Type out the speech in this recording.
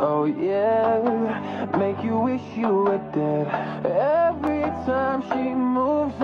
oh yeah. Make you wish you were dead. Every time she moves,